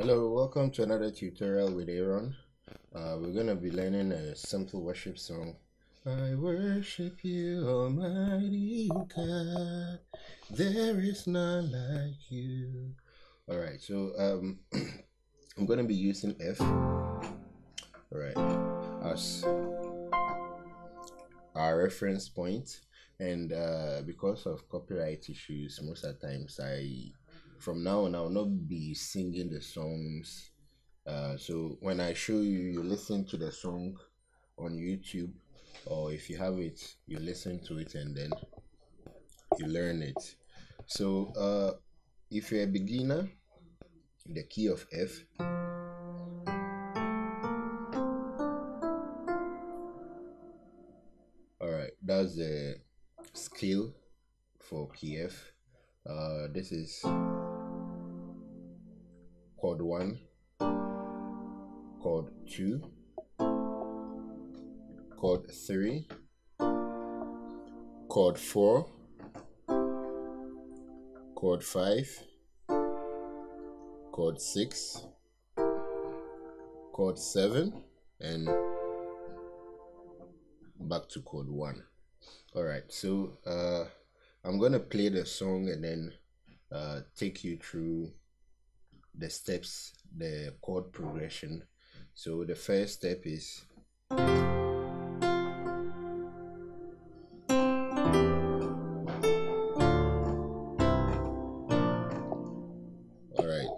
Hello, welcome to another tutorial with Aaron. Uh, we're going to be learning a simple worship song. I worship you, Almighty God. There is none like you. Alright, so um, I'm going to be using F. Alright, as our reference point. And uh, because of copyright issues, most of the times I from now on, I will not be singing the songs. Uh, so when I show you, you listen to the song on YouTube, or if you have it, you listen to it and then you learn it. So uh, if you're a beginner, the key of F. Alright, that's the scale for key F. Uh, this is chord 1, chord 2, chord 3, chord 4, chord 5, chord 6, chord 7, and back to chord 1. Alright, so uh, I'm going to play the song and then uh, take you through the steps, the chord progression. So the first step is all right.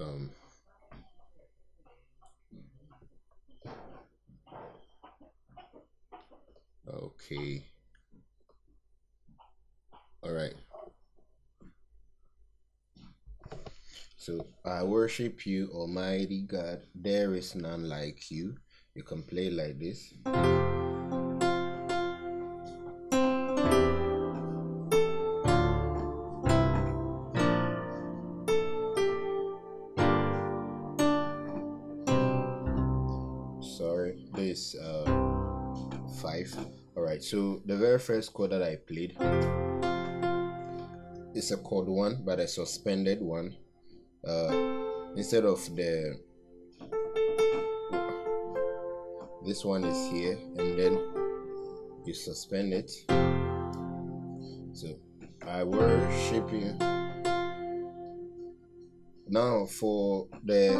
Um, okay. All right. So I worship you, Almighty God. There is none like you. You can play like this. Sorry, this uh five. Alright, so the very first chord that I played is a chord one, but a suspended one uh, instead of the this one is here and then you suspend it. So I worship you. Now for the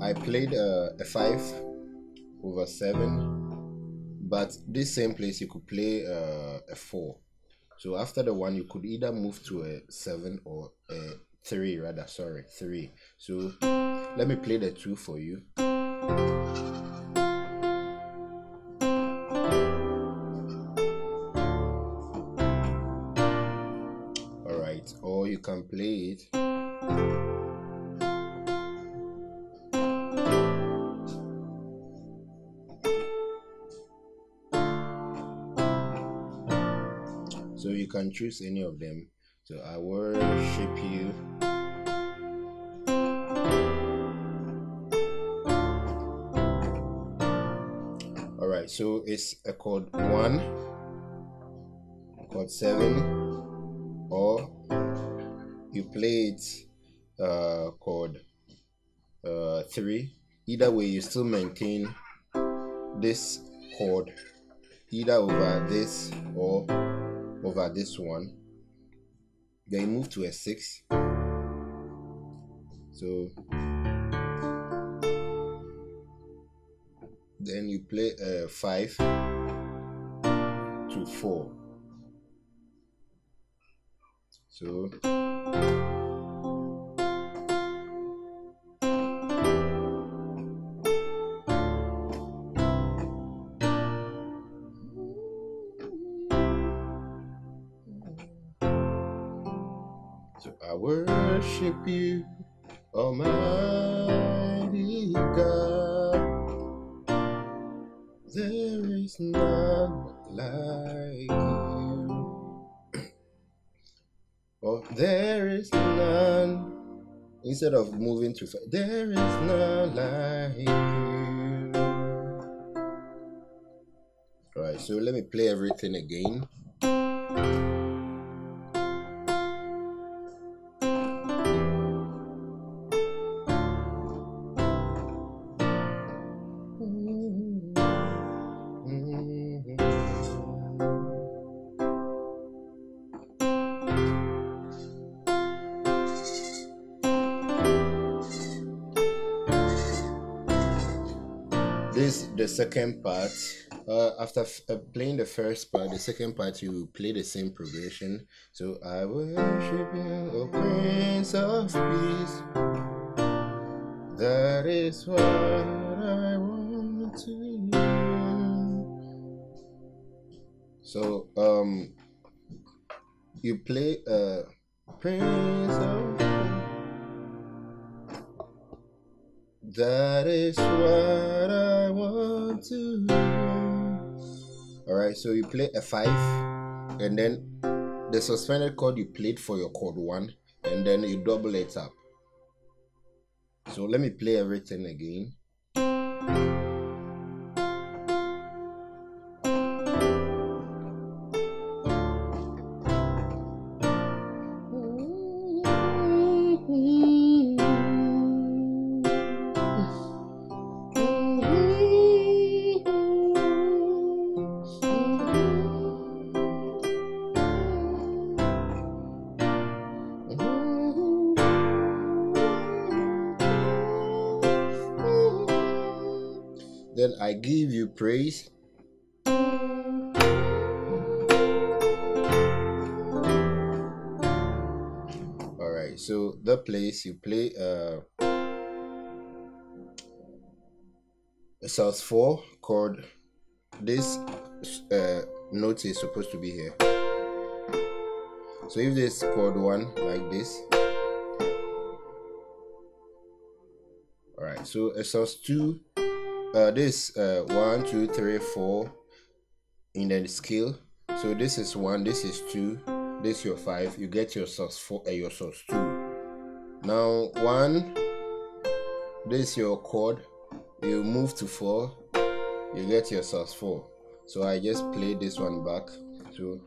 I played uh, a 5 over 7 but this same place you could play uh, a 4 so after the 1 you could either move to a 7 or a three rather sorry three. So let me play the two for you. All right or you can play it. So you can choose any of them so I worship you. Alright, so it's a chord 1, chord 7, or you play it uh, chord uh, 3. Either way, you still maintain this chord either over this or over this one then move to a 6 so then you play a 5 to 4 so So I worship you, Almighty God. There is none like you. oh, there is none. Instead of moving to there is none like you. Alright, so let me play everything again. This the second part uh, after uh, playing the first part the second part you play the same progression. So i worship you o prince of peace. That is what i want to so um you play uh prince of That is what I want to do. Alright, so you play a five, and then the suspended chord you played for your chord one, and then you double it up. So let me play everything again. I give you praise. Alright, so the place you play uh a sus 4 chord. This uh, note is supposed to be here. So if this chord 1 like this, alright, so a sus 2 uh, this uh, one, two, three, four in the scale. So this is one, this is two, this your five. You get your sus four, uh, your sus two. Now one, this your chord. You move to four, you get your sus four. So I just play this one back to.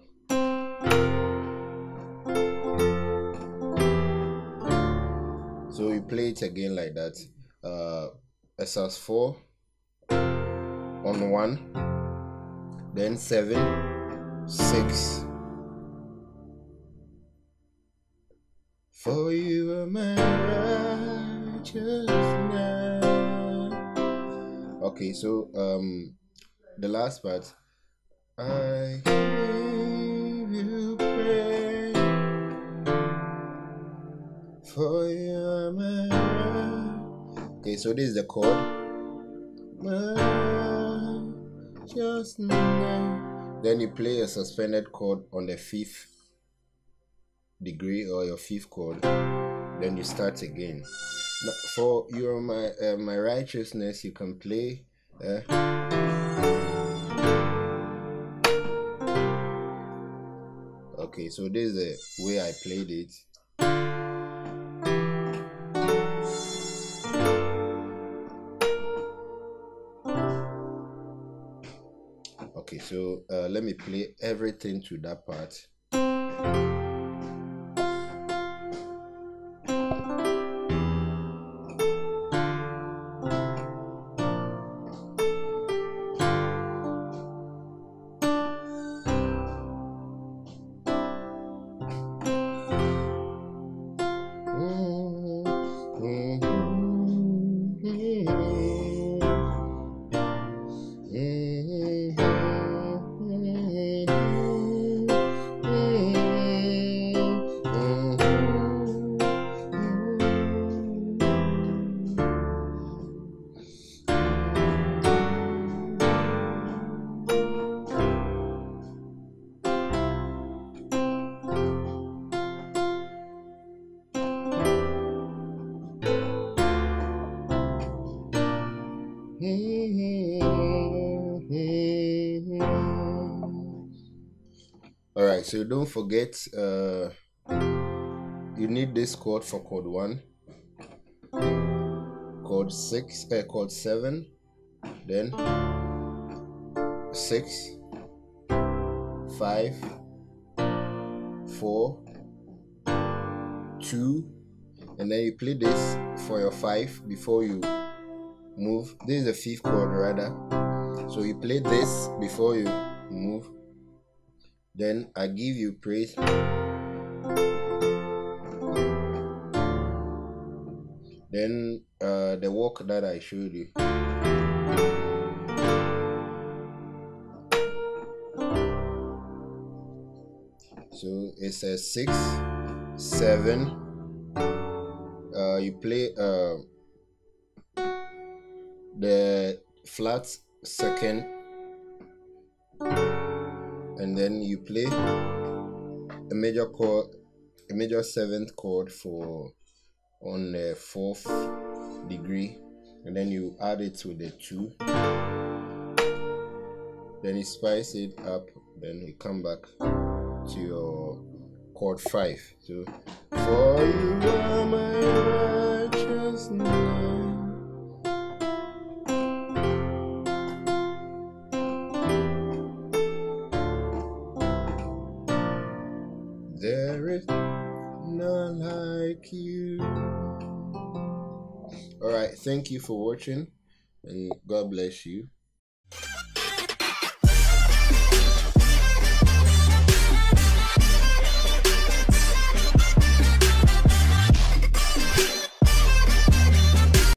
So you play it again like that. Uh, a sus four on one, then seven, six. For you are my righteousness. Okay, so um, the last part. I give you praise for you are my. Okay, so this is the chord. My just now. Then you play a suspended chord on the fifth degree or your fifth chord. Then you start again. Now, for your my uh, my righteousness, you can play. Uh, okay, so this is the way I played it. Okay so uh, let me play everything to that part all right so don't forget uh you need this chord for chord one chord six uh, chord seven then six five four two and then you play this for your five before you move. This is the fifth chord rather. So you play this before you move. Then i give you praise. Then uh, the work that i showed you. So it's a six seven. Uh, you play uh, the flat second and then you play a major chord a major seventh chord for on the fourth degree and then you add it to the two. Then you spice it up then you come back to your chord five. So for you are my righteousness There is none like you. All right, thank you for watching, and God bless you.